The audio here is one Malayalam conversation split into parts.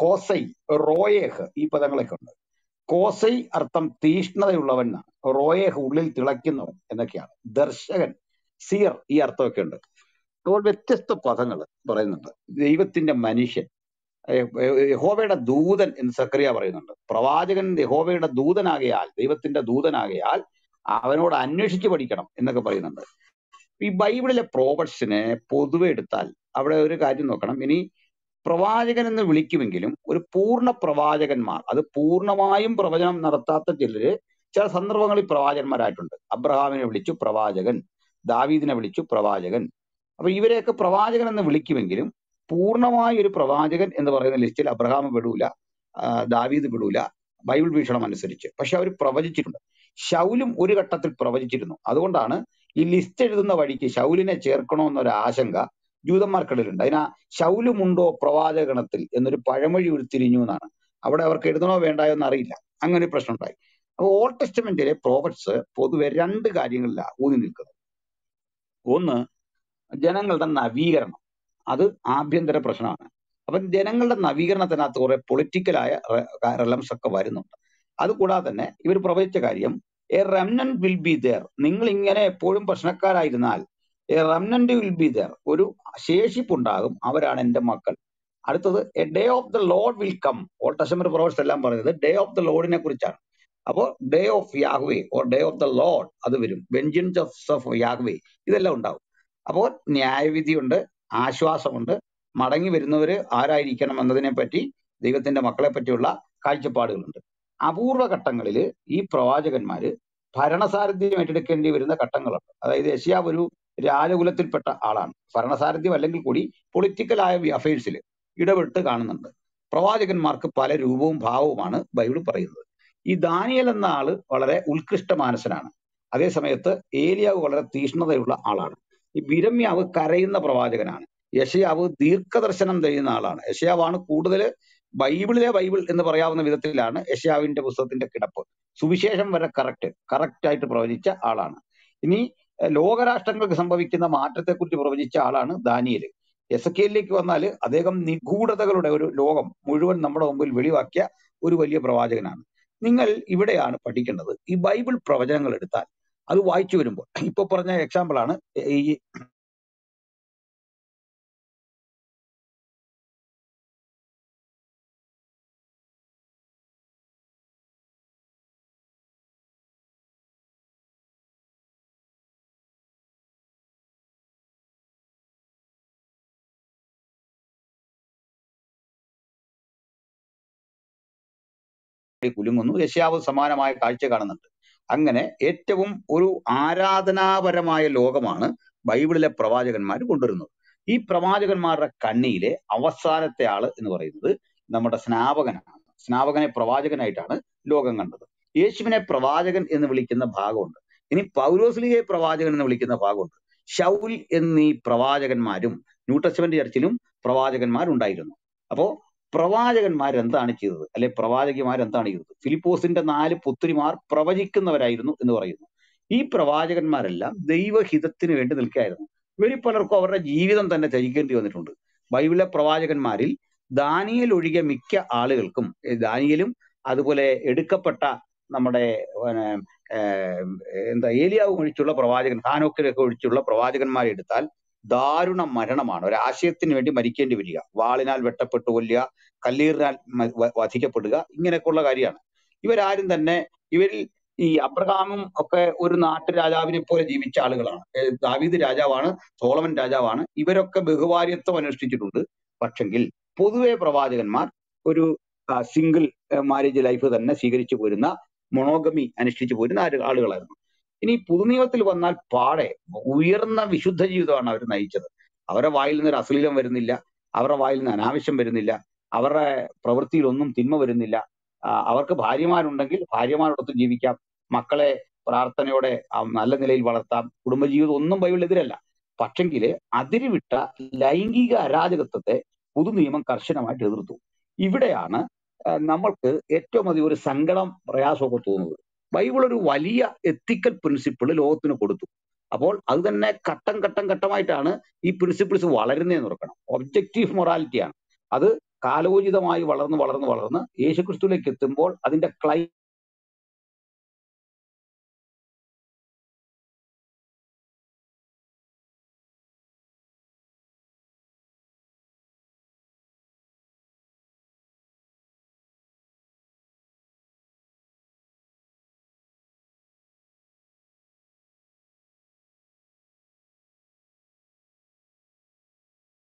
കോസൈ റോയേഹ് ഈ പദങ്ങളൊക്കെ ഉണ്ട്. കോസൈ അർത്ഥം തീഷ്ണതയുള്ളവൻ റോയേഹ് ഉള്ളിൽ തിളയ്ക്കുന്നവൻ എന്നൊക്കെയാണ്. ദർശകൻ സിയർ ഈ അർത്ഥമൊക്കെ ഉണ്ട്. അപ്പോൾ വ്യത്യസ്ത പദങ്ങൾ പറയുന്നുണ്ട്. ദൈവത്തിന്റെ മനുഷ്യൻ യഹോവയുടെ ദൂതൻ എന്ന് സക്രിയ പറയുന്നുണ്ട്. പ്രവാചകൻ യഹോവയുടെ ദൂതനാകയാൽ ദൈവത്തിന്റെ ദൂതനാകയാൽ അവനോട് അന്വേഷിച്ച് പഠിക്കണം എന്നൊക്കെ പറയുന്നുണ്ട്. ഈ ബൈബിളിലെ പ്രോവർട്സിനെ പൊതുവെ എടുത്താൽ അവിടെ ഒരു കാര്യം നോക്കണം. ഇനി പ്രവാചകൻ എന്ന് വിളിക്കുമെങ്കിലും ഒരു പൂർണ പ്രവാചകന്മാർ അത് പൂർണമായും പ്രവചനം നടത്താത്ത ചിലര് ചില സന്ദർഭങ്ങളിൽ പ്രവാചകന്മാരായിട്ടുണ്ട്. അബ്രഹാമിനെ വിളിച്ചു പ്രവാചകൻ ദാവീദിനെ വിളിച്ചു പ്രവാചകൻ. അപ്പൊ ഇവരെയൊക്കെ പ്രവാചകൻ എന്ന് വിളിക്കുമെങ്കിലും പൂർണമായ ഒരു പ്രവാചകൻ എന്ന് പറയുന്ന ലിസ്റ്റിൽ അബ്രഹാം പെടൂല ദാവീദ് പെടൂല ബൈബിൾ വീക്ഷണം അനുസരിച്ച്. പക്ഷെ അവർ പ്രവചിച്ചിട്ടുണ്ട്. ശൗലും ഒരു ഘട്ടത്തിൽ പ്രവചിച്ചിരുന്നു. അതുകൊണ്ടാണ് ഈ ലിസ്റ്റ് എഴുതുന്ന വഴിക്ക് ശൗലിനെ ചേർക്കണമെന്നൊരു ആശങ്ക ജൂതന്മാർക്കിടയിലുണ്ട്. അതിനാ ശൗലുമുണ്ടോ പ്രവാചകഗണത്തിൽ എന്നൊരു പഴമൊഴി ഉരുത്തിരിഞ്ഞു എന്നാണ്. അവിടെ അവർക്ക് എഴുതണോ വേണ്ടായോ എന്ന് അറിയില്ല അങ്ങനെ ഒരു പ്രശ്നം ഉണ്ടായി അപ്പോൾ ഓൾഡ് ടെസ്റ്റമെന്റിലെ പ്രോഫറ്റ്സ് പൊതുവെ രണ്ട് കാര്യങ്ങളിലാണ് ഊന്നി നിൽക്കുന്നത്. ഒന്ന് ജനങ്ങളുടെ നവീകരണം. അത് ആഭ്യന്തര പ്രശ്നമാണ്. അപ്പം ജനങ്ങളുടെ നവീകരണത്തിനകത്ത് കുറെ പൊളിറ്റിക്കലായ റെലംസ് ഒക്കെ വരുന്നുണ്ട്. അതുകൂടാതെ തന്നെ ഇവർ പ്രവചിച്ച കാര്യം a remnant will be there. നിങ്ങൾ ഇങ്ങനെ എപ്പോഴും പ്രശ്നക്കാരായിരുന്നാൽ a remnant will be there ഒരു ശേഷിപ്പുണ്ടാകും. അവരാണ് എന്റെ മക്കൾ. അടുത്തത് a day of the Lord will come old testament എല്ലാം പറയുന്നത് ഡേ ഓഫ് ദ ലോഡിനെ കുറിച്ചാണ്. അപ്പോൾ day of Yahweh or day of the Lord അത് വരും. വെഞ്ചൻസ് ഓഫ് യാഹ്വേ ഇതെല്ലാം ഉണ്ടാവും. അപ്പോൾ ന്യായവിധിയുണ്ട് ആശ്വാസമുണ്ട്. മടങ്ങി വരുന്നവര് ആരായിരിക്കണം എന്നതിനെ പറ്റി ദൈവത്തിന്റെ മക്കളെ പറ്റിയുള്ള കാഴ്ചപ്പാടുകളുണ്ട്. അപൂർവ ഘട്ടങ്ങളിൽ ഈ പ്രവാചകന്മാര് ഭരണസാരഥ്യം ഏറ്റെടുക്കേണ്ടി വരുന്ന ഘട്ടങ്ങളുണ്ട്. അതായത് യശിയാവ് ഒരു രാജകുലത്തിൽപ്പെട്ട ആളാണ്. ഭരണസാരഥ്യം അല്ലെങ്കിൽ കൂടി പൊളിറ്റിക്കലായ അഫയേഴ്സിൽ ഇടപെട്ട് കാണുന്നുണ്ട്. പ്രവാചകന്മാർക്ക് പല രൂപവും ഭാവവുമാണ് ബൈബിൾ പറയുന്നത്. ഈ ദാനിയൽ എന്ന ആൾ വളരെ ഉത്കൃഷ്ട മാനസനാണ്. അതേസമയത്ത് ഏലിയാവ് വളരെ തീഷ്ണതയുള്ള ആളാണ്. ഈ ബിരമ്യാവ് കരയുന്ന പ്രവാചകനാണ്. യശയാവ് ദീർഘദർശനം തെളിയുന്ന ആളാണ്. യശയാവാണ് കൂടുതൽ ബൈബിളിലെ ബൈബിൾ എന്ന് പറയാവുന്ന വിധത്തിലാണ് യശയാവിന്റെ പുസ്തകത്തിന്റെ കിടപ്പ്. സുവിശേഷം വരെ കറക്റ്റ് കറക്റ്റ് ആയിട്ട് പ്രവചിച്ച ആളാണ്. ഇനി ലോകരാഷ്ട്രങ്ങൾക്ക് സംഭവിക്കുന്ന മാറ്റത്തെക്കുറിച്ച് പ്രവചിച്ച ആളാണ് ദാനിയൽ ദാനിയേൽ. കെയിലേക്ക് വന്നാൽ അദ്ദേഹം നിഗൂഢതകളുടെ ഒരു ലോകം മുഴുവൻ നമ്മുടെ മുമ്പിൽ വെളിവാക്കിയ ഒരു വലിയ പ്രവാചകനാണ്. നിങ്ങൾ ഇവിടെയാണ് പഠിക്കേണ്ടത്. ഈ ബൈബിൾ പ്രവചനങ്ങൾ എടുത്താൽ അത് വായിച്ചു വരുമ്പോൾ. ഇപ്പൊ പറഞ്ഞ എക്സാമ്പിൾ ആണ് ഈ കുലുങ്ങുന്നു. യശയാവ് സമാനമായ കാഴ്ച കാണുന്നുണ്ട്. അങ്ങനെ ഏറ്റവും ഒരു ആരാധനാപരമായ ലോകമാണ് ബൈബിളിലെ പ്രവാചകന്മാർ കൊണ്ടുവരുന്നത്. ഈ പ്രവാചകന്മാരുടെ കണ്ണിയിലെ അവസാനത്തെ ആൾ എന്ന് പറയുന്നത് നമ്മുടെ സ്നാപകനാണ്. സ്നാപകനെ പ്രവാചകനായിട്ടാണ് ലോകം കണ്ടത്. യേശുവിനെ പ്രവാചകൻ എന്ന് വിളിക്കുന്ന ഭാഗമുണ്ട്. ഇനി പൗരോസ്ലിയെ പ്രവാചകൻ എന്ന് വിളിക്കുന്ന ഭാഗമുണ്ട്. ഷൗൽ എന്നീ പ്രവാചകന്മാരും ന്യൂ ചർച്ചിലും പ്രവാചകന്മാരുണ്ടായിരുന്നു. അപ്പോ പ്രവാചകന്മാർ എന്താണ് ചെയ്തത്? അല്ലെ പ്രവാചകിമാരെന്താണ് ചെയ്തത്? ഫിലിപ്പോസിന്റെ നാല് പുത്രിമാർ പ്രവചിക്കുന്നവരായിരുന്നു എന്ന് പറയുന്നു. ഈ പ്രവാചകന്മാരെല്ലാം ദൈവഹിതത്തിന് വേണ്ടി നിൽക്കുകയായിരുന്നു. ഇവരിൽ പലർക്കും അവരുടെ ജീവിതം തന്നെ ത്യജിക്കേണ്ടി വന്നിട്ടുണ്ട്. ബൈബിളിലെ പ്രവാചകന്മാരിൽ ദാനിയൽ ഒഴികെ മിക്ക ആളുകൾക്കും ദാനിയലും അതുപോലെ എടുക്കപ്പെട്ട നമ്മുടെ എന്താ ഏലിയാവ് ഒഴിച്ചുള്ള പ്രവാചകൻ ഹാനോക്കിലൊക്കെ ഒഴിച്ചുള്ള പ്രവാചകന്മാരെ എടുത്താൽ ദാരുണ മരണമാണ്. ഒരാശയത്തിന് വേണ്ടി മരിക്കേണ്ടി വരിക. വാളിനാൽ വെട്ടപ്പെട്ടു കൊല്ലുക കല്ലീറിനാൽ വധിക്കപ്പെടുക ഇങ്ങനെയൊക്കെയുള്ള കാര്യമാണ്. ഇവരാരും തന്നെ ഇവരിൽ ഈ അബ്രഹാമും ഒക്കെ ഒരു നാട്ടുരാജാവിനെ പോലെ ജീവിച്ച ആളുകളാണ്. ദാവീദ് രാജാവാണ് സോളമൻ രാജാവാണ്. ഇവരൊക്കെ ബഹുവാര്യത്വം അനുഷ്ഠിച്ചിട്ടുണ്ട്. പക്ഷെങ്കിൽ പൊതുവെ പ്രവാചകന്മാർ ഒരു സിംഗിൾ മാരേജ് ലൈഫ് തന്നെ സ്വീകരിച്ചു പോരുന്ന മൊണോഗമി അനുഷ്ഠിച്ചു പോരുന്ന ആളുകളായിരുന്നു. ഇനി പുതുനിയമത്തിൽ വന്നാൽ പാടെ ഉയർന്ന വിശുദ്ധ ജീവിതമാണ് അവർ നയിച്ചത്. അവരുടെ വായിൽ നിന്ന് ഒരു അശ്ലീലം വരുന്നില്ല അവരുടെ വായിൽ നിന്ന് അനാവശ്യം വരുന്നില്ല അവരുടെ പ്രവൃത്തിയിൽ ഒന്നും തിന്മ വരുന്നില്ല. അവർക്ക് ഭാര്യമാരുണ്ടെങ്കിൽ ഭാര്യമാരോടൊത്ത് ജീവിക്കാം മക്കളെ പ്രാർത്ഥനയോടെ നല്ല നിലയിൽ വളർത്താം. കുടുംബജീവിതം ഒന്നും ബൈബിളിനെതിരല്ല പക്ഷെങ്കിൽ അതിരുവിട്ട ലൈംഗിക അരാജകത്വത്തെ പുതുനിയമം കർശനമായിട്ട് എതിർത്തു. ഇവിടെയാണ് നമ്മൾക്ക് ഏറ്റവും അധികം ഒരു സങ്കടം പ്രയാസമൊക്കെ തോന്നുന്നത്. ബൈബിൾ ഒരു വലിയ എത്തിക്കൽ പ്രിൻസിപ്പിൾ ലോകത്തിന് കൊടുത്തു. അപ്പോൾ അത് തന്നെ ഘട്ടം ഘട്ടം ഘട്ടമായിട്ടാണ് ഈ പ്രിൻസിപ്പിൾസ് വളരുന്നതെന്ന് ഓർക്കണം. ഒബ്ജക്റ്റീവ് മൊറാലിറ്റിയാണ് അത് കാലോചിതമായി വളർന്ന് വളർന്ന് വളർന്ന് യേശുക്രിസ്തുവിലേക്ക് എത്തുമ്പോൾ അതിന്റെ ക്ലൈ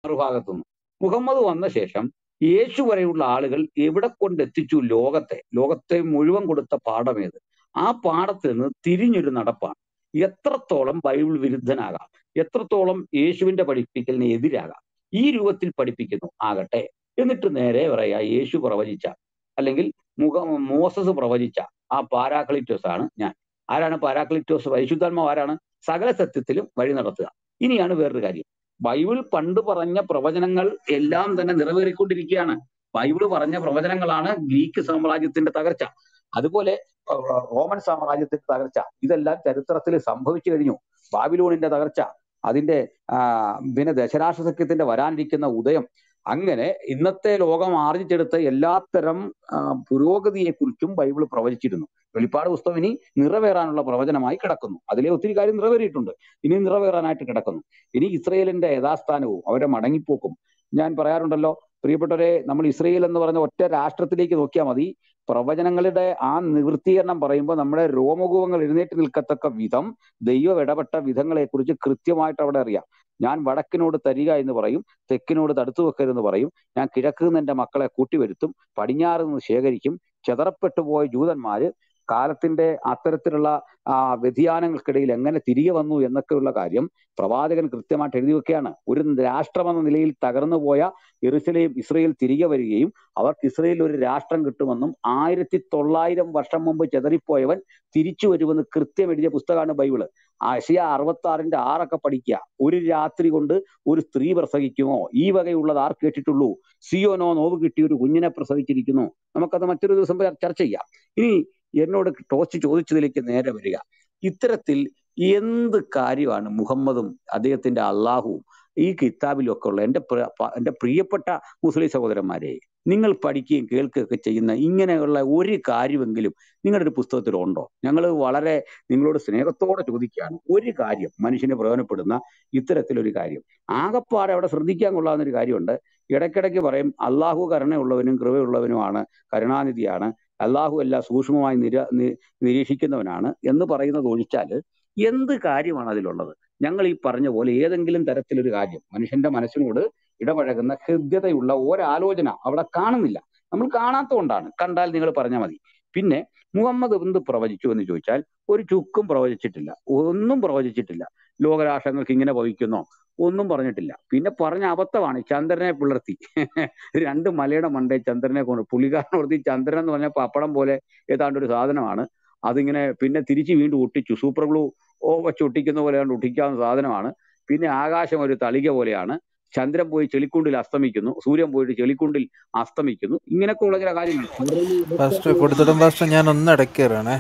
മറുഭാഗത്തുനിന്ന്. മുഹമ്മദ് വന്ന ശേഷം യേശു വരെയുള്ള ആളുകൾ എവിടെ കൊണ്ടെത്തിച്ചു ലോകത്തെ? ലോകത്തെ മുഴുവൻ കൊടുത്ത പാഠമേത് ആ പാഠത്തിൽ നിന്ന് തിരിഞ്ഞൊരു നടപ്പാണ്. എത്രത്തോളം ബൈബിൾ വിരുദ്ധനാകാം? എത്രത്തോളം യേശുവിന്റെ പഠിപ്പിക്കലിന് എതിരാകാം? ഈ രൂപത്തിൽ പഠിപ്പിക്കുന്നു ആകട്ടെ. എന്നിട്ട് നേരെ പറയാ യേശു പ്രവചിച്ച അല്ലെങ്കിൽ മുഖ മോസസ് പ്രവചിച്ച ആ പാരാക്ലിറ്റോസ് ആണ് ഞാൻ. ആരാണ് പാരാക്ലിറ്റോസ്? പരിശുദ്ധാത്മാവ് ആരാണ്? സകല സത്യത്തിലും വഴി നടത്തുക. ഇനിയാണ് വേറൊരു കാര്യം. ബൈബിൾ പണ്ട് പറഞ്ഞ പ്രവചനങ്ങൾ എല്ലാം തന്നെ നിറവേറിക്കൊണ്ടിരിക്കുകയാണ്. ബൈബിൾ പറഞ്ഞ പ്രവചനങ്ങളാണ് ഗ്രീക്ക് സാമ്രാജ്യത്തിന്റെ തകർച്ച. അതുപോലെ റോമൻ സാമ്രാജ്യത്തിന്റെ തകർച്ച. ഇതെല്ലാം ചരിത്രത്തിൽ സംഭവിച്ചു കഴിഞ്ഞു. ബാബിലോണിന്റെ തകർച്ച അതിന്റെ പിന്നെ ദശരാഷ്ട്ര സഖ്യത്തിന്റെ വരാനിരിക്കുന്ന ഉദയം അങ്ങനെ ഇന്നത്തെ ലോകം ആർജിച്ചെടുത്ത എല്ലാത്തരം പുരോഗതിയെക്കുറിച്ചും ബൈബിൾ പ്രവചിച്ചിരുന്നു. വെളിപ്പാട് പുസ്തകം ഇനി നിറവേറാനുള്ള പ്രവചനമായി കിടക്കുന്നു. അതിലെ ഒത്തിരി കാര്യം നിറവേറിയിട്ടുണ്ട്. ഇനി നിറവേറാനായിട്ട് കിടക്കുന്നു. ഇനി ഇസ്രയേലിന്റെ യഥാസ്ഥാനവും അവരുടെ മടങ്ങിപ്പോക്കും. ഞാൻ പറയാറുണ്ടല്ലോ പ്രിയപ്പെട്ടവരെ നമ്മൾ ഇസ്രയേൽ എന്ന് പറഞ്ഞ ഒറ്റ രാഷ്ട്രത്തിലേക്ക് നോക്കിയാൽ മതി. പ്രവചനങ്ങളുടെ ആ നിവൃത്തീകരണം പറയുമ്പോൾ നമ്മുടെ രോമകൂപങ്ങൾ എഴുന്നേറ്റ് നിൽക്കത്തക്ക വിധം ദൈവം ഇടപെട്ട വിധങ്ങളെക്കുറിച്ച് കൃത്യമായിട്ട് അവിടെ അറിയാം. ഞാൻ വടക്കിനോട് തരിക എന്ന് പറയും തെക്കിനോട് തടുത്തു വെക്കരുതെന്ന് പറയും. ഞാൻ കിഴക്ക് നിന്ന് എന്റെ മക്കളെ കൂട്ടിവരുത്തും പടിഞ്ഞാറ് നിന്ന് ശേഖരിക്കും. ചെതറപ്പെട്ടു പോയ ജൂതന്മാര് കാലത്തിന്റെ അത്തരത്തിലുള്ള ആ വ്യതിയാനങ്ങൾക്കിടയിൽ എങ്ങനെ തിരികെ വന്നു എന്നൊക്കെയുള്ള കാര്യം പ്രവാചകൻ കൃത്യമായിട്ട് എഴുതി വെക്കുകയാണ്. ഒരു രാഷ്ട്രമെന്ന നിലയിൽ തകർന്നു പോയ ഇറുസലേം ഇസ്രയേൽ തിരികെ വരികയും അവർക്ക് ഇസ്രയേൽ ഒരു രാഷ്ട്രം കിട്ടുമെന്നും ആയിരത്തി തൊള്ളായിരം വർഷം മുമ്പ് ചെതറിപ്പോയവൻ തിരിച്ചു വരുമെന്ന് കൃത്യം എഴുതിയ പുസ്തകമാണ് ബൈബിൾ. ആശയ അറുപത്തി ആറിന്റെ ആറൊക്കെ പഠിക്കുക ഒരു രാത്രി കൊണ്ട് ഒരു സ്ത്രീ പ്രസവിക്കുമോ? ഈ വകയുള്ളത് ആർ കേട്ടിട്ടുള്ളൂ? സിയോനോ നോവ് കിട്ടി ഒരു കുഞ്ഞിനെ പ്രസവിച്ചിരിക്കുന്നു. നമുക്കത് മറ്റൊരു ദിവസം ചർച്ച ചെയ്യാം. ഇനി എന്നോട് ടോസ്റ്റ് ചോദിച്ചതിലേക്ക് നേരെ വരിക. ഇത്തരത്തിൽ എന്ത് കാര്യമാണ് മുഹമ്മദും അദ്ദേഹത്തിന്റെ അള്ളാഹുവും ഈ കിതാബിലും ഒക്കെ ഉള്ള എന്റെ എന്റെ പ്രിയപ്പെട്ട മുസ്ലിം സഹോദരന്മാരെ? നിങ്ങൾ പഠിക്കുകയും കേൾക്കുകയൊക്കെ ചെയ്യുന്ന ഇങ്ങനെയുള്ള ഒരു കാര്യമെങ്കിലും നിങ്ങളുടെ ഒരു പുസ്തകത്തിലുണ്ടോ ഞങ്ങൾ വളരെ നിങ്ങളോട് സ്നേഹത്തോടെ ചോദിക്കുകയാണ്. ഒരു കാര്യം മനുഷ്യന് പ്രയോജനപ്പെടുന്ന ഇത്തരത്തിലൊരു കാര്യം. ആകപ്പാടെ അവിടെ ശ്രദ്ധിക്കാൻ കൊള്ളാവുന്ന ഒരു കാര്യമുണ്ട്. ഇടയ്ക്കിടയ്ക്ക് പറയും അള്ളാഹു കരുണയുള്ളവനും കൃപയുള്ളവനുമാണ് കരുണാനിധിയാണ്. അള്ളാഹു എല്ലാം സൂക്ഷ്മമായി നിര നിരീക്ഷിക്കുന്നവനാണ് എന്ന് പറയുന്നത് ഒഴിച്ചാൽ എന്ത് കാര്യമാണ് അതിലുള്ളത്? ഞങ്ങൾ ഈ പറഞ്ഞ പോലെ ഏതെങ്കിലും തരത്തിലൊരു കാര്യം മനുഷ്യന്റെ മനസ്സിനോട് ഇടപഴകുന്ന ഹൃദ്യതയുള്ള ഒരാലോചന അവിടെ കാണുന്നില്ല. നമ്മൾ കാണാത്തതുകൊണ്ടാണ്. കണ്ടാൽ നിങ്ങൾ പറഞ്ഞാൽ മതി. പിന്നെ മുഹമ്മദ് എന്ത് പ്രവചിച്ചു എന്ന് ചോദിച്ചാൽ ഒരു ചുക്കും പ്രവചിച്ചിട്ടില്ല. ഒന്നും പ്രവചിച്ചിട്ടില്ല. ലോകരാഷ്ട്രങ്ങൾക്ക് ഇങ്ങനെ ഭവിക്കുന്നോ? ഒന്നും പറഞ്ഞിട്ടില്ല. പിന്നെ പറഞ്ഞ അബദ്ധമാണ്. ചന്ദ്രനെ പുലർത്തി രണ്ട് മലയുടെ മണ്ടേ ചന്ദ്രനെ കൊണ്ട് പുള്ളിക്കാരൻ കൊടുത്ത് ചന്ദ്രൻ എന്ന് പറഞ്ഞ പപ്പടം പോലെ ഏതാണ്ട് ഒരു സാധനമാണ്. അതിങ്ങനെ പിന്നെ തിരിച്ച് വീണ്ടും ഒട്ടിച്ചു. സൂപ്പർ ഗ്ലൂ വെച്ച് ഒട്ടിക്കുന്ന പോലെ ഒട്ടിക്കാവുന്ന സാധനമാണ്. പിന്നെ ആകാശം ഒരു തളിക പോലെയാണ്. ചന്ദ്രൻ പോയി ചെളിക്കുണ്ടിൽ അസ്തമിക്കുന്നു സൂര്യൻ പോയിട്ട് ചെളിക്കുണ്ടിൽ അസ്തമിക്കുന്നു. ഇങ്ങനെയൊക്കെ ഉള്ള ചില കാര്യങ്ങൾ ഫാസ്റ്റ് കൊടുത്തിടും ഫാസ്റ്റ് ഞാൻ ഒന്ന് ഇടയ്ക്കേറാണേ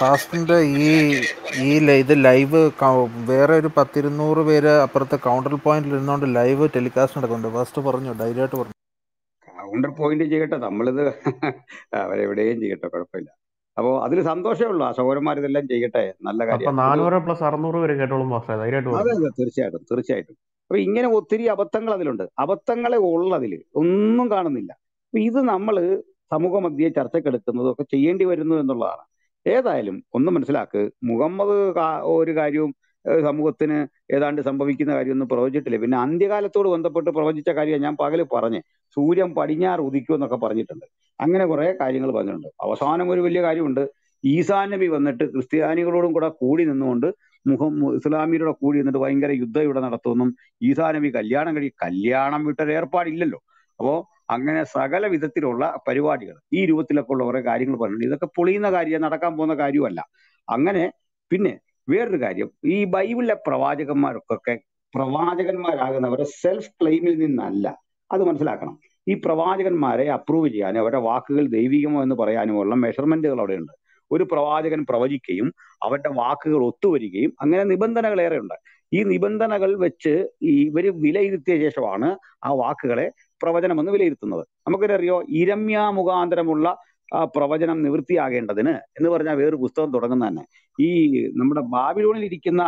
ഫാസ്റ്റിന്റെ ഈ ഈ ഇത് ലൈവ് വേറെ ഒരു പത്തിരുന്നൂറ് പേര് അപ്പുറത്തെ കൗണ്ടർ പോയിന്റിൽ ഇരുന്നുകൊണ്ട് ലൈവ് ടെലികാസ്റ്റ് നടക്കുന്നുണ്ട്. ഫാസ്റ്റ് പറഞ്ഞു ധൈര്യമായിട്ട് പറഞ്ഞു. കൗണ്ടർ പോയിന്റ് ചെയ്യട്ടെ നമ്മളിത് അവരെവിടെയും ചെയ്യട്ടെ കുഴപ്പമില്ല. അപ്പോൾ അതിൽ സന്തോഷമേ ഉള്ളൂ ആ സഹോദരന്മാർ ഇതെല്ലാം ചെയ്യട്ടെ നല്ല കാര്യം പ്ലസ് അറുന്നൂറ് പേര് കേട്ടോളും അതെ അതെ തീർച്ചയായിട്ടും തീർച്ചയായിട്ടും. അപ്പൊ ഇങ്ങനെ ഒത്തിരി അബദ്ധങ്ങൾ അതിലുണ്ട്. അബദ്ധങ്ങളെ ഉള്ളതിൽ ഒന്നും കാണുന്നില്ല. അപ്പൊ ഇത് നമ്മൾ സമൂഹ മധ്യയെ ചർച്ചക്കെടുക്കുന്നതും ഒക്കെ ചെയ്യേണ്ടി വരുന്നു എന്നുള്ളതാണ്. ഏതായാലും ഒന്ന് മനസ്സിലാക്ക് മുഹമ്മദ് ഒരു കാര്യവും സമൂഹത്തിന് ഏതാണ്ട് സംഭവിക്കുന്ന കാര്യമൊന്നും പ്രവചിച്ചിട്ടില്ല. പിന്നെ അന്ത്യകാലത്തോട് ബന്ധപ്പെട്ട് പ്രവചിച്ച കാര്യം ഞാൻ പകൽ പറഞ്ഞ്. സൂര്യൻ പടിഞ്ഞാറ് ഉദിക്കും എന്നൊക്കെ പറഞ്ഞിട്ടുണ്ട്. അങ്ങനെ കുറെ കാര്യങ്ങൾ പറഞ്ഞിട്ടുണ്ട്. അവസാനം ഒരു വലിയ കാര്യമുണ്ട്. ഈസാ നബി വന്നിട്ട് ക്രിസ്ത്യാനികളോടും കൂടെ കൂടി നിന്നുകൊണ്ട് മുഹം ഇസ്ലാമിയുടെ കൂടി നിന്നിട്ട് ഭയങ്കര യുദ്ധം ഇവിടെ നടത്തുമെന്നും ഈസാ നബി കല്യാണം കഴി കല്യാണം വിട്ടൊരു ഏർപ്പാടില്ലല്ലോ. അപ്പോ അങ്ങനെ സകല വിധത്തിലുള്ള പരിപാടികൾ ഈ രൂപത്തിലൊക്കെ ഉള്ള കുറെ കാര്യങ്ങൾ പറഞ്ഞിട്ടുണ്ട് ഇതൊക്കെ പൊളിയുന്ന കാര്യം നടക്കാൻ പോകുന്ന കാര്യമല്ല അങ്ങനെ പിന്നെ വേറൊരു കാര്യം ഈ ബൈബിളിലെ പ്രവാചകന്മാർക്കൊക്കെ പ്രവാചകന്മാരാകുന്നവരെ സെൽഫ് ക്ലെയിമിൽ നിന്നല്ല. അത് മനസ്സിലാക്കണം. ഈ പ്രവാചകന്മാരെ അപ്രൂവ് ചെയ്യാനും അവരുടെ വാക്കുകൾ ദൈവികമോ എന്ന് പറയാനുമുള്ള മെഷർമെന്റുകൾ അവിടെയുണ്ട്. ഒരു പ്രവാചകൻ പ്രവചിക്കുകയും അവരുടെ വാക്കുകൾ ഒത്തുവരികയും അങ്ങനെ നിബന്ധനകൾ ഏറെയുണ്ട്. ഈ നിബന്ധനകൾ വെച്ച് ഇവർ വിലയിരുത്തിയ ശേഷമാണ് ആ വാക്കുകളെ പ്രവചനമെന്ന് വിലയിരുത്തുന്നത്. നമുക്കറിയോ ഇരമ്യ മുഖാന്തരമുള്ള ആ പ്രവചനം നിവൃത്തിയാകേണ്ടതിന് എന്ന് പറഞ്ഞാൽ വേറൊരു പുസ്തകം തുടങ്ങുന്ന തന്നെ ഈ നമ്മുടെ ബാബിലോണിൽ ഇരിക്കുന്ന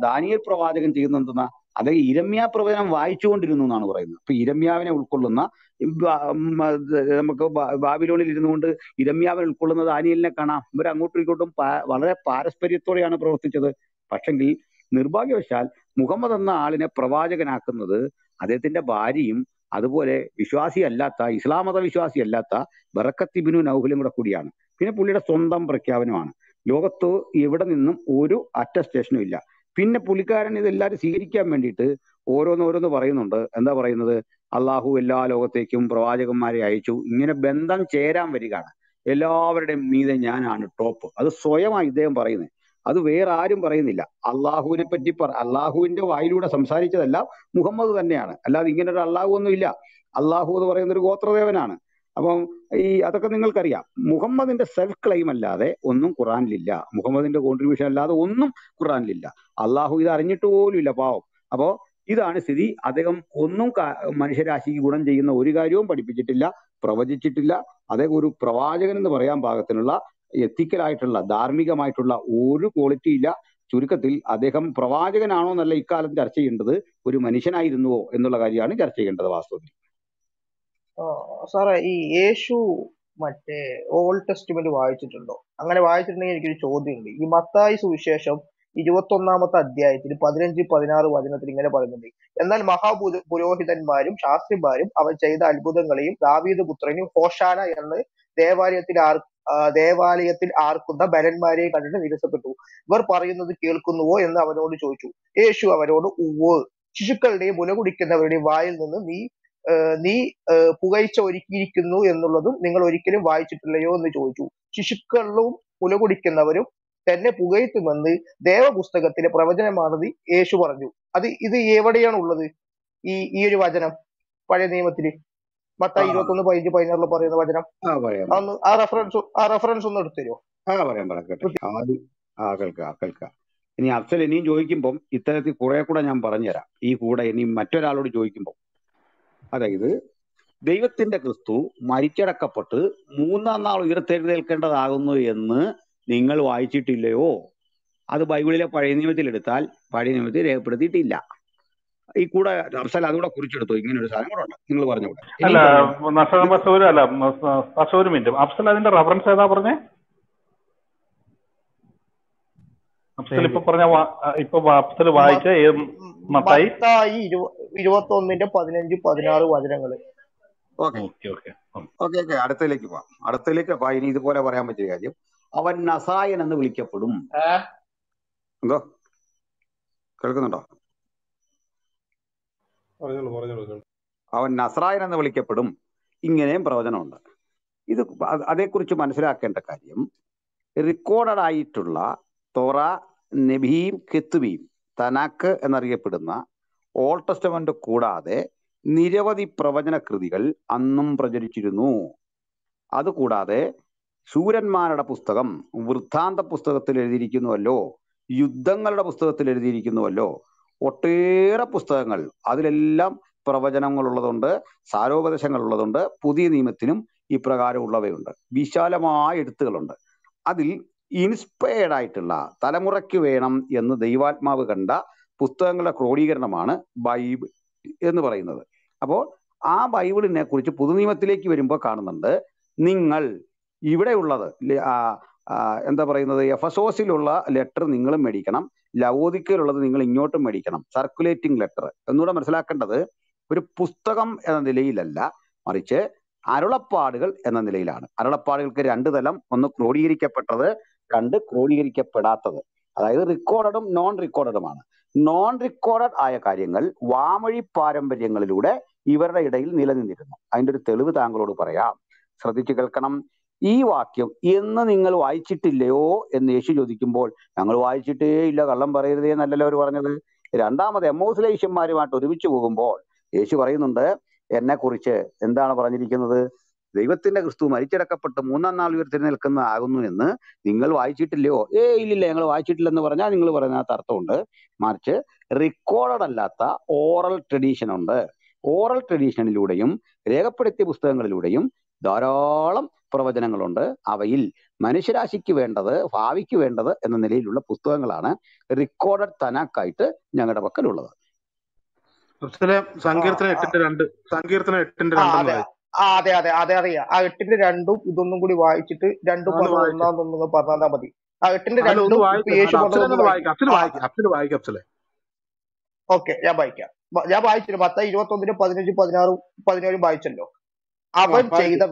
ദാനിയേൽ പ്രവാചകൻ ചെയ്യുന്ന എന്തെന്നാ? അത് ഇരമ്യ പ്രവചനം വായിച്ചുകൊണ്ടിരുന്നു എന്നാണ് പറയുന്നത്. അപ്പൊ ഇരമ്യാവിനെ ഉൾക്കൊള്ളുന്ന നമുക്ക് ബാബിലോണിൽ ഇരുന്നു കൊണ്ട് ഇരമ്യാവിനെ ഉൾക്കൊള്ളുന്ന ദാനിയലിനെ കാണാം. ഇവർ അങ്ങോട്ടും ഇങ്ങോട്ടും വളരെ പാരസ്പര്യത്തോടെയാണ് പ്രവർത്തിച്ചത്. പക്ഷെങ്കിൽ നിർഭാഗ്യവശാൽ മുഹമ്മദ് എന്ന ആളിനെ പ്രവാചകനാക്കുന്നത് അദ്ദേഹത്തിന്റെ ഭാര്യയും അതുപോലെ വിശ്വാസിയല്ലാത്ത ഇസ്ലാം മത വിശ്വാസിയല്ലാത്ത ബറക്കത്തിബിനു നൗഹലും കൂടെ കൂടിയാണ്. പിന്നെ പുള്ളിയുടെ സ്വന്തം പ്രഖ്യാപനമാണ്. ലോകത്ത് എവിടെ നിന്നും ഒരു അറ്റസ്റ്റേഷനും ഇല്ല. പിന്നെ പുള്ളിക്കാരൻ ഇതെല്ലാവരും സ്വീകരിക്കാൻ വേണ്ടിയിട്ട് ഓരോന്ന് ഓരോന്ന് പറയുന്നുണ്ട്. എന്താ പറയുന്നത്? അള്ളാഹു എല്ലാ ലോകത്തേക്കും പ്രവാചകന്മാരെ അയച്ചു. ഇങ്ങനെ ബന്ധം ചേരാൻ വരികയാണ്. എല്ലാവരുടെയും മീതെ ഞാനാണ് ടോപ്പ്. അത് സ്വയമായി ഇദ്ദേഹം പറയുന്നത് അത് വേറെ ആരും പറയുന്നില്ല. അള്ളാഹുവിനെ പറ്റി പറ അള്ളാഹുവിന്റെ വായിലൂടെ സംസാരിച്ചതെല്ലാം മുഹമ്മദ് തന്നെയാണ്. അല്ലാതെ ഇങ്ങനെ ഒരു അള്ളാഹു ഒന്നും ഇല്ല അള്ളാഹു എന്ന് പറയുന്ന ഒരു ഗോത്രദേവനാണ്. അപ്പം ഈ അതൊക്കെ നിങ്ങൾക്കറിയാം. മുഹമ്മദിന്റെ സെൽഫ് ക്ലെയിം അല്ലാതെ ഒന്നും ഖുറാനിലില്ല. മുഹമ്മദിന്റെ കോൺട്രിബ്യൂഷൻ അല്ലാതെ ഒന്നും ഖുറാനിലില്ല. അള്ളാഹു ഇത് അറിഞ്ഞിട്ട് പോലും ഇല്ല പാവം. അപ്പോ ഇതാണ് സ്ഥിതി. അദ്ദേഹം ഒന്നും മനുഷ്യരാശിക്ക് ഗുണം ചെയ്യുന്ന ഒരു കാര്യവും പഠിപ്പിച്ചിട്ടില്ല പ്രവചിച്ചിട്ടില്ല. അദ്ദേഹം ഒരു പ്രവാചകൻ എന്ന് പറയാൻ പാകത്തിനുള്ള എത്തിക്കലായിട്ടുള്ള ധാർമ്മികമായിട്ടുള്ള ഒരു ക്വാളിറ്റി ഇല്ല. ചുരുക്കത്തിൽ അദ്ദേഹം പ്രവാചകനാണോ എന്നല്ല ഇക്കാലം ചർച്ച ചെയ്യേണ്ടത് ഒരു മനുഷ്യനായിരുന്നുവോ എന്നുള്ള കാര്യമാണ് ചർച്ച ചെയ്യേണ്ടത് വാസ്തവത്തിൽ. സാറേ ഈ യേശു മറ്റേ ഓൾഡ് ടെസ്റ്റ്മെന്റ് വായിച്ചിട്ടുണ്ടോ? അങ്ങനെ വായിച്ചിട്ടുണ്ടെങ്കിൽ എനിക്കൊരു ചോദ്യമുണ്ട്. ഈ മത്തായി സുവിശേഷം ഇരുപത്തി ഒന്നാമത്തെ അധ്യായത്തിൽ പതിനഞ്ച് പതിനാറ് വചനത്തിൽ ഇങ്ങനെ പറയുന്നുണ്ട്. എന്നാൽ മഹാപുര പുരോഹിതന്മാരും ശാസ്ത്രിമാരും അവൻ ചെയ്ത അത്ഭുതങ്ങളെയും ദാവീദ് പുത്രനും ഹോഷാന എന്ന് ദേവാലയത്തിൽ ആർ ദേവാലയത്തിൽ ആർക്കുന്ന ബലന്മാരെ കണ്ടിട്ട് നിരസപ്പെട്ടു. ഇവർ പറയുന്നത് കേൾക്കുന്നുവോ എന്ന് അവനോട് ചോദിച്ചു. യേശു അവരോട് ഉവ്വ് ശിശുക്കളുടെയും മുല കുടിക്കുന്നവരുടെയും വായിൽ നിന്ന് നീ നീ പുകഴ്ച ഒരുക്കിയിരിക്കുന്നു എന്നുള്ളതും നിങ്ങൾ ഒരിക്കലും വായിച്ചിട്ടില്ലയോ എന്ന് ചോദിച്ചു. ശിശുക്കളും മുല കുടിക്കുന്നവരും തന്നെ പുകഴ്ത്തുമെന്ന് ദേവപുസ്തകത്തിലെ പ്രവചനമാണെന്ന് യേശു പറഞ്ഞു. അത് ഇത് എവിടെയാണ് ഉള്ളത് ഈ ഈ ഒരു വചനം പഴയ നിയമത്തിൽ? മത്തായി ഇരുപത്തി ഇരുപത്തൊന്ന് പതിനഞ്ച് പതിനാറിൽ പറയുന്ന വചനം? ആ റെഫറൻസ് ആ റെഫറൻസ് ഒന്ന് എടുത്തു തരുമോ ആ പറയാം പറയാം ആ കേൾക്കാം കേൾക്കാം. ഇനി അഫ്സൽ ഇനിയും ചോദിക്കുമ്പോൾ ഇത്തരത്തിൽ കുറെ കൂടെ ഞാൻ പറഞ്ഞുതരാം. ഈ കൂടെ ഇനി മറ്റൊരാളോട് ചോദിക്കുമ്പോൾ അതായത് ദൈവത്തിന്റെ ക്രിസ്തു മരിച്ചടക്കപ്പെട്ട് മൂന്നാം നാൾ ഉയർത്തെഴുന്നേൽക്കേണ്ടതാകുന്നു എന്ന് നിങ്ങൾ വായിച്ചിട്ടില്ലയോ? അത് ബൈബിളിലെ പഴയ നിയമത്തിൽ എടുത്താൽ പഴയ നിയമത്തിൽ രേഖപ്പെടുത്തിയിട്ടില്ല. ഈ കൂടെ അഫ്സൽ അതുകൂടെ കുറിച്ചെടുത്തു? ഇങ്ങനെ ഒരു സാധനം കൂടെ ഉണ്ട്. നിങ്ങൾ പറഞ്ഞു അല്ല മിനിറ്റ്. അഫ്സൽ അതിന്റെ റഫറൻസ് ഏതാ പറഞ്ഞേ? അഫ്സൽ ഇപ്പൊ പറഞ്ഞ ഇപ്പൊ അഫ്സൽ വായിച്ച മത്തായി? മത്തായി ഇരുപ ഇരുപത്തി ഒന്നിന്റെ പതിനഞ്ച് പതിനാറ് വചനങ്ങൾ. Okay. Okay okay. Okay okay. അടുത്തതിലേക്ക് പോവാം. അടുത്തതിലേക്ക് ഇനി ഇതുപോലെ പറയാൻ പറ്റിയ കാര്യം. അവൻ നസായൻ എന്ന് വിളിക്കപ്പെടും. എന്തോ? കേൾക്കുന്നുണ്ടോ? അവൻ നസ്രായൻ എന്ന് വിളിക്കപ്പെടും. ഇങ്ങനെയും പ്രവചനമുണ്ട്. ഇത് അതേക്കുറിച്ച് മനസ്സിലാക്കേണ്ട കാര്യം റെക്കോർഡഡ് ആയിട്ടുള്ള തോറ നബിയും കെത്തുബീം തനാക്ക് എന്നറിയപ്പെടുന്ന ഓൾഡ് ടെസ്റ്റമെന്റ് കൂടാതെ നിരവധി പ്രവചന കൃതികൾ അന്നും പ്രചരിച്ചിരുന്നു. അതുകൂടാതെ ശൂരന്മാരുടെ പുസ്തകം വൃത്താന്ത പുസ്തകത്തിൽ എഴുതിയിരിക്കുന്നുവല്ലോ യുദ്ധങ്ങളുടെ പുസ്തകത്തിൽ എഴുതിയിരിക്കുന്നുവല്ലോ ഒട്ടേറെ പുസ്തകങ്ങൾ. അതിലെല്ലാം പ്രവചനങ്ങൾ ഉള്ളതുണ്ട് സാരോപദേശങ്ങൾ ഉള്ളതുണ്ട് പുതിയ നിയമത്തിനും ഇപ്രകാരം ഉള്ളവയുണ്ട് വിശാലമായ എഴുത്തുകളുണ്ട്. അതിൽ ഇൻസ്പയർഡ് ആയിട്ടുള്ള തലമുറയ്ക്ക് വേണം എന്ന് ദൈവാത്മാവ് കണ്ട പുസ്തകങ്ങളുടെ ക്രോഡീകരണമാണ് ബൈബിൾ എന്ന് പറയുന്നത്. അപ്പോൾ ആ ബൈബിളിനെ കുറിച്ച് പുതുനിയമത്തിലേക്ക് വരുമ്പോൾ കാണുന്നുണ്ട് നിങ്ങൾ ഇവിടെയുള്ളത് എന്താ പറയുന്നത്? എഫസോസിലുള്ള ലെറ്റർ നിങ്ങളും മേടിക്കണം ലവോദിക്കയിലുള്ളത് നിങ്ങൾ ഇങ്ങോട്ടും മേടിക്കണം സർക്കുലേറ്റിംഗ് ലെറ്റർ. എന്നുകൂടെ മനസ്സിലാക്കേണ്ടത് ഒരു പുസ്തകം എന്ന നിലയിലല്ല മറിച്ച് അരുളപ്പാടുകൾ എന്ന നിലയിലാണ്. അരുളപ്പാടുകൾക്ക് രണ്ട് തലം ഒന്ന് ക്രോഡീകരിക്കപ്പെട്ടത് രണ്ട് ക്രോഡീകരിക്കപ്പെടാത്തത്. അതായത് റെക്കോർഡഡും നോൺ റെക്കോർഡഡുമാണ് നോൺ റെക്കോർഡഡ് ആയ കാര്യങ്ങൾ വാമൊഴി പാരമ്പര്യങ്ങളിലൂടെ ഇവരുടെ ഇടയിൽ നിലനിന്നിരുന്നു. അതിന്റെ ഒരു തെളിവ് താങ്കളോട് പറയാം. ശ്രദ്ധിച്ചു കേൾക്കണം. ഈ വാക്യം എന്ന് നിങ്ങൾ വായിച്ചിട്ടില്ലയോ എന്ന് യേശു ചോദിക്കുമ്പോൾ ഞങ്ങൾ വായിച്ചിട്ടേ ഇല്ല കള്ളം പറയരുതേ എന്നല്ലല്ലോ അവർ പറഞ്ഞത്. രണ്ടാമത് എമോസിലേഷ്യന്മാരുമായിട്ട് ഒരുമിച്ച് പോകുമ്പോൾ യേശു പറയുന്നുണ്ട് എന്നെ കുറിച്ച് എന്താണ് പറഞ്ഞിരിക്കുന്നത്? ദൈവത്തിന്റെ ക്രിസ്തു മരിച്ചടക്കപ്പെട്ട് മൂന്നാം നാൾ ഉയർത്തെഴുന്നേൽക്കുന്ന ആകുന്നു എന്ന് നിങ്ങൾ വായിച്ചിട്ടില്ലയോ? ഏ ഇല്ലില്ല. ഞങ്ങൾ വായിച്ചിട്ടില്ലെന്ന് പറഞ്ഞാൽ നിങ്ങൾ പറയുന്നതിനകത്ത് അർത്ഥമുണ്ട്. മറിച്ച് റെക്കോർഡഡ് അല്ലാത്ത ഓറൽ ട്രഡീഷൻ ഉണ്ട്. ഓറൽ ട്രഡീഷനിലൂടെയും രേഖപ്പെടുത്തിയ പുസ്തകങ്ങളിലൂടെയും ധാരാളം പ്രവചനങ്ങളുണ്ട്. അവയിൽ മനുഷ്യരാശിക്ക് വേണ്ടത് ഭാവിക്ക് വേണ്ടത് എന്ന നിലയിലുള്ള പുസ്തകങ്ങളാണ് റെക്കോർഡഡ് തനാക്കായിട്ട് ഞങ്ങളുടെ പക്കലുള്ളത്. സങ്കീർത്തനം എട്ടിന്റെ രണ്ട് സങ്കീർത്തനം എട്ടിന്റെ രണ്ട് ആ അതെ അതെ അതെ അറിയാം ആ എട്ടിന്റെ രണ്ടും ഇതൊന്നും കൂടി വായിച്ചിട്ട് രണ്ടും ഒന്നാമതൊന്നും പറഞ്ഞാൽ മതി. ആ എട്ടിന്റെ രണ്ടും യേശു ഓക്കെ ഞാൻ വായിക്കാം. ഞാൻ വായിച്ചില്ല. പത്ത് ഇരുപത്തി ഒന്നിനും പതിനഞ്ചും പതിനാറും പതിനേഴും വായിച്ചല്ലോ. അവൻ ചെയ്ത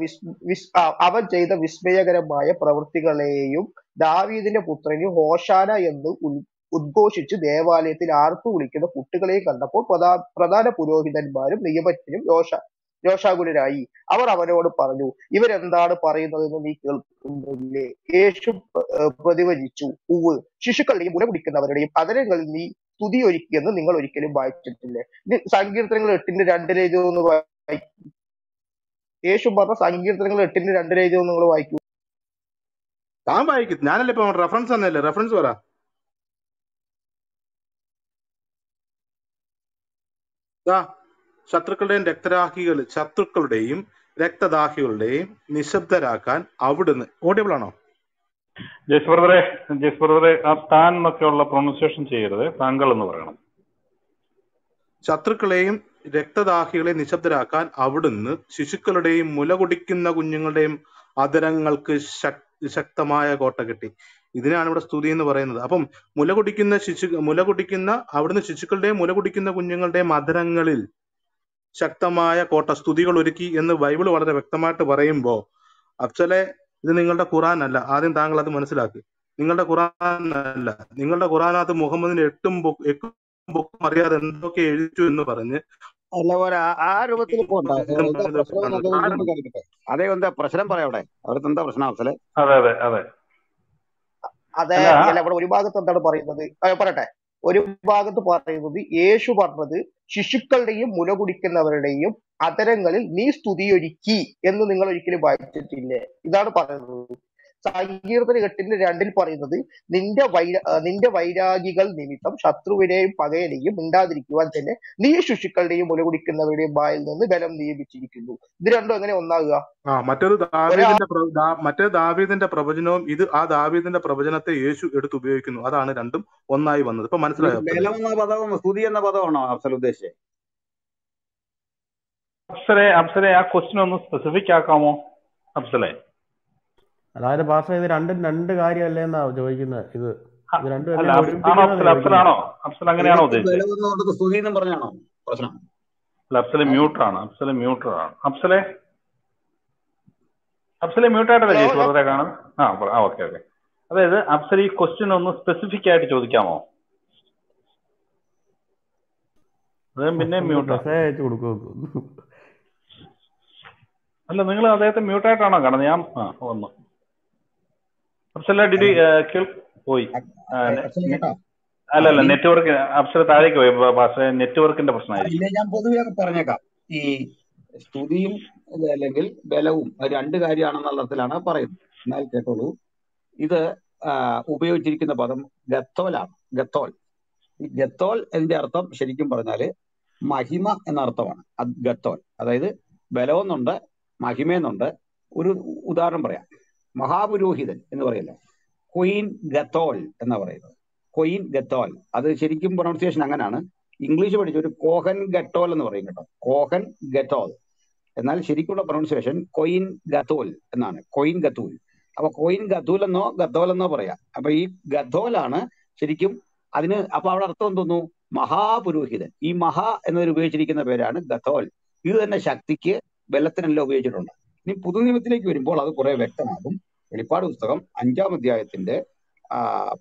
വിസ് അവൻ ചെയ്ത വിസ്മയകരമായ പ്രവൃത്തികളെയും ദാവീദിന്റെ പുത്രന് ഹോഷാന എന്ന് ഉദ്ഘോഷിച്ച് ദേവാലയത്തിൽ ആർത്തു വിളിക്കുന്ന കുട്ടികളെയും കണ്ടപ്പോൾ പ്രധാ പ്രധാന പുരോഹിതന്മാരും നിയമജ്ഞരും രോഷ രോഷാകുലരായി അവർ അവനോട് പറഞ്ഞു ഇവരെന്താണ് പറയുന്നതെന്ന് നീ കേൾക്കുന്നില്ലേ? യേശു പ്രതിവചിച്ചു ഉവ് ശിശുക്കളുടെയും മുല കുടിക്കുന്നവരുടെയും അതരങ്ങളിൽ നീ സ്തുതി ഒരുക്കിയെന്ന് നിങ്ങൾ ഒരിക്കലും വായിച്ചിട്ടില്ലേ? സങ്കീർത്തനങ്ങൾ എട്ടിന്റെ രണ്ടിലെ ഇതൊന്ന് വായിക്കും യേശു പറഞ്ഞ സങ്കീർത്തനങ്ങൾ എട്ടിന്റെ രണ്ടിലെ ഇതൊന്ന് നിങ്ങൾ വായിക്കൂ. താൻ വായിക്കും ഞാനല്ലേ ഇപ്പൊ റെഫറൻസ് തന്നെയല്ലേ? റെഫറൻസ് പറ. ദാ ശത്രുക്കളുടെയും രക്തരാഹികൾ ശത്രുക്കളുടെയും രക്തദാഹികളുടെയും നിശബ്ദരാക്കാൻ അവിടുന്ന് ഓഡിയബിൾ ആണോ? ജയ്സ് ബ്രദറെ ജയ്സ് ബ്രദറെ ആ താൻ എന്നൊക്കെയുള്ള പ്രൊണൗൺസിയേഷൻ ചെയ്യരുത് താങ്കൾ എന്ന് പറയണം. ശത്രുക്കളെയും രക്തദാഹികളെ നിശബ്ദരാക്കാൻ അവിടുന്ന് ശിശുക്കളുടെയും മുല കുടിക്കുന്ന കുഞ്ഞുങ്ങളുടെയും അതരങ്ങൾക്ക് ശക്തമായ കോട്ട കെട്ടി. ഇതിനാണ് ഇവിടെ സ്തുതി എന്ന് പറയുന്നത്. അപ്പം മുല കുടിക്കുന്ന ശിശു മുല കുടിക്കുന്ന അവിടുന്ന് ശിശുക്കളുടെയും മുല കുടിക്കുന്ന കുഞ്ഞുങ്ങളുടെയും അതരങ്ങളിൽ ശക്തമായ കോട്ട സ്തുതികൾ ഒരുക്കി എന്ന് ബൈബിൾ വളരെ വ്യക്തമായിട്ട് പറയുമ്പോ അഫ്സലെ ഇത് നിങ്ങളുടെ ഖുറാൻ അല്ല ആദ്യം താങ്കൾ അത് മനസ്സിലാക്കി. നിങ്ങളുടെ ഖുറാൻ അല്ല നിങ്ങളുടെ ഖുറാനകത്ത് മുഹമ്മദിന് എട്ടും എട്ടും ബുക്കും അറിയാതെ എന്തൊക്കെ എഴുതിച്ചു എന്ന് പറഞ്ഞ് അല്ല പോരാ ആ രൂപത്തിൽ പോണ്ട. അതേ എന്താ പ്രശ്നം പറയവിടെ അവിടുത്തെ എന്താ പ്രശ്നം അവസലെ അതെ അതെ അതെ. അതെ ഇവിടെ ഒരു ഭാഗത്ത് എന്താണ് പറയുന്നത്? പറയട്ടെ. ഒരു ഭാഗത്ത് പറയുന്നത് യേശു പറഞ്ഞത് ശിശുക്കളുടെയും മുല കുടിക്കുന്നവരുടെയും അതരങ്ങളിൽ നീ സ്തുതിയൊരുക്കി എന്ന് നിങ്ങൾ ഒരിക്കലും വായിച്ചിട്ടില്ലേ? ഇതാണ് പറയുന്നത്. സങ്കീർത്തന ഘട്ടിന്റെ രണ്ടിൽ പറയുന്നത് നിന്റെ വൈര നിന്റെ വൈരാഗികൾ നിമിത്തം ശത്രുവിനെയും പകയനെയും മിണ്ടാതിരിക്കുവാൻ തന്നെ നീ ശിശുക്കളുടെയും മുല കുടിക്കുന്നവരുടെയും വായിൽ നിന്ന് ബലം നിയമിച്ചിരിക്കുന്നു. ഇത് രണ്ടും എങ്ങനെ ഒന്നാകുക? ആ മറ്റേത് ദാവീദിന്റെ മറ്റേ ദാവീദിന്റെ പ്രവചനവും ഇത് ആ ദാവീദിന്റെ പ്രവചനത്തെ യേശു എടുത്ത് ഉപയോഗിക്കുന്നു. അതാണ് രണ്ടും ഒന്നായി വന്നത്. ഇപ്പൊ മനസ്സിലായോ? അഫ്സലെ ബലം എന്ന പദവും സ്തുതി എന്ന പദമാണോ അഫ്സൽ ഉദ്ദേശിച്ചേ അപ്സരെ അപ്സരെ ആ ക്വസ്റ്റ്യൻ ഒന്ന് സ്പെസിഫിക് ആക്കാമോ? അപ്സലെ അതായത് പാസ്റ്റർ ഇത് രണ്ടും രണ്ട് കാര്യമല്ലേ എന്നാ ചോദിക്കുന്നത്. ഇത് ആ, മ്യൂട്ടായിട്ടല്ലേ ഓക്കെ ഓക്കെ. അതായത് അഫ്സൽ ഈ ക്വസ്റ്റ്യൻ ഒന്ന് സ്പെസിഫിക് ആയിട്ട് ചോദിക്കാമോ? അദ്ദേഹം പിന്നെ മ്യൂട്ടാ. മെസ്സേജ് അയച്ചു കൊടുക്കും അല്ല നിങ്ങൾ അദ്ദേഹത്തെ മ്യൂട്ടായിട്ടാണോ കാണുന്നത്? ഞാൻ ആ വന്നു പോയി. ആ, നെ- അഫ്സൽ നെ- കേട്ടോ? അല്ല ആ അല്ല ഈ നെറ്റ്വർക്ക് അപ്സല താഴേക്ക് പോയി. പക്ഷേ നെറ്റ്വർക്കിന്റെ പ്രശ്നമായിരിക്കും. ഞാൻ പൊതുവെ പറഞ്ഞേക്കാം. ഈ സ്തുതിയും അല്ലെങ്കിൽ ബലവും രണ്ട് രണ്ട് കാര്യമാണെന്നുള്ളതിലാണ് പറയുന്നത്. എന്നാൽ കേട്ടോളൂ. ഇത് ഉപയോഗിച്ചിരിക്കുന്ന പദം ഗത്തോലാണ്. ഗത്തോൽ. ഈ ഗത്തോൽ എന്റെ അർത്ഥം ശരിക്കും പറഞ്ഞാൽ മഹിമ എന്ന അർത്ഥമാണ്. ഗത്തോൽ. അതായത് ബലമെന്നുണ്ട് മഹിമയെന്നുണ്ട്. ഒരു ഉദാഹരണം പറയാം. മഹാപുരോഹിതൻ എന്ന് പറയല്ലോ. ക്വീൻ ഗത്തോൽ എന്നാ പറയുന്നത്. ക്വീൻ ഗത്തോൽ അത് ശരിക്കും പ്രൊണൗൺസിയേഷൻ അങ്ങനെയാണ് ഇംഗ്ലീഷ് പഠിച്ച ഒരു കോഹൻ ഗട്ടോൽ എന്ന് പറയും കേട്ടോ. കോഹൻ ഗട്ടോൽ എന്നാൽ ശരിക്കുള്ള പ്രൊണൗൺസിയേഷൻ കൊയിൻ ഗത്തോൽ എന്നാണ്. കൊയിൻ ഗത്തൂൽ അപ്പൊ കൊയിൻ ഗത്തൂൽ എന്നോ ഗത്തോൽ എന്നോ പറയാം. അപ്പൊ ഈ ഗത്തോലാണ് ശരിക്കും അതിന് അപ്പൊ അവിടെ അർത്ഥം എന്തോന്നു? മഹാപുരോഹിതൻ. ഈ മഹാ എന്നതിൽ ഉപയോഗിച്ചിരിക്കുന്ന പേരാണ് ഗത്തോൽ ഇത് തന്നെ ശക്തിക്ക് ബലത്തിനെല്ലാം ഉപയോഗിച്ചിട്ടുണ്ട്. ഇനി പുതു നിയമത്തിലേക്ക് വരുമ്പോൾ അത് കുറെ വ്യക്തമാകും. വെളിപ്പാട് പുസ്തകം അഞ്ചാം അധ്യായത്തിന്റെ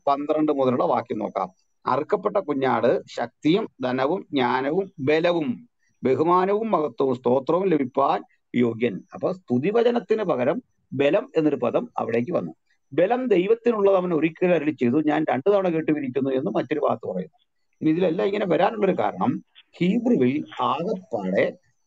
പന്ത്രണ്ട് മുതലുള്ള വാക്യം നോക്കാം. അറുക്കപ്പെട്ട കുഞ്ഞാട് ശക്തിയും ധനവും ജ്ഞാനവും ബലവും ബഹുമാനവും മഹത്വവും സ്തോത്രവും ലഭിപ്പാൻ യോഗ്യൻ. അപ്പൊ സ്തുതിവചനത്തിന് പകരം ബലം എന്നൊരു പദം അവിടേക്ക് വന്നു. ബലം ദൈവത്തിനുള്ളത് അവൻ ഒരിക്കലും അരളി ചെയ്തു. ഞാൻ രണ്ടു തവണ കേട്ടുപിരിക്കുന്നു എന്ന് മറ്റൊരു ഭാഗത്ത് പറയുന്നു. ഇനി ഇതിലെല്ലാം ഇങ്ങനെ വരാനുള്ളൊരു കാരണം ഹീബ്രുവിൽ ആകപ്പാടെ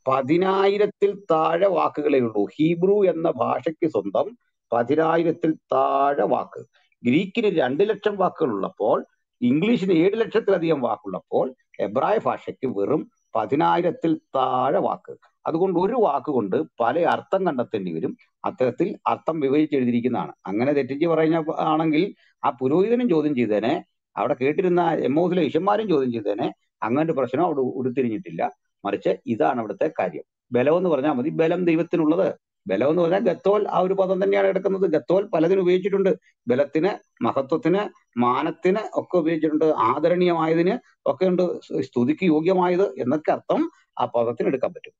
പതിനായിരത്തിൽ താഴെ വാക്കുകളേ ഉള്ളൂ. ഹീബ്രു എന്ന ഭാഷയ്ക്ക് സ്വന്തം പതിനായിരത്തിൽ താഴെ വാക്ക്. ഗ്രീക്കിന് രണ്ട് ലക്ഷം വാക്കുകൾ ഉള്ളപ്പോൾ ഇംഗ്ലീഷിന് ഏഴ് ലക്ഷത്തിലധികം വാക്കുള്ളപ്പോൾ എബ്രായ ഭാഷയ്ക്ക് വെറും പതിനായിരത്തിൽ താഴെ വാക്ക്. അതുകൊണ്ട് ഒരു വാക്കുകൊണ്ട് പല അർത്ഥം കണ്ടെത്തേണ്ടി വരും. അത്തരത്തിൽ അർത്ഥം വിവരിച്ചെഴുതിയിരിക്കുന്നതാണ് അങ്ങനെ തെറ്റിച്ച് പറയുന്ന ആണെങ്കിൽ ആ പുരോഹിതനും ചോദ്യം ചെയ്തേനെ അവിടെ കേട്ടിരുന്ന എമ്മോസിലെ ഇഷന്മാരും ചോദ്യം ചെയ്തേനെ ഒരു പ്രശ്നം അവിടെ ഉരുത്തിരിഞ്ഞിട്ടില്ല. മറിച്ച് ഇതാണ് അവിടുത്തെ കാര്യം. ബലം എന്ന് പറഞ്ഞാൽ മതി. ബലം ദൈവത്തിനുള്ളത്. ബലം എന്ന് പറഞ്ഞാൽ ഗത്തോൽ ആ ഒരു പദം തന്നെയാണ് എടുക്കുന്നത്. ഗത്തോൽ പലതിനും ഉപയോഗിച്ചിട്ടുണ്ട്. ബലത്തിന് മഹത്വത്തിന് മാനത്തിന് ഒക്കെ ഉപയോഗിച്ചിട്ടുണ്ട്. ആദരണീയമായതിന് ഒക്കെ ഉണ്ട്. സ്തുതിക്ക് യോഗ്യമായത് എന്നൊക്കെ അർത്ഥം ആ പദത്തിന് എടുക്കാൻ പറ്റും.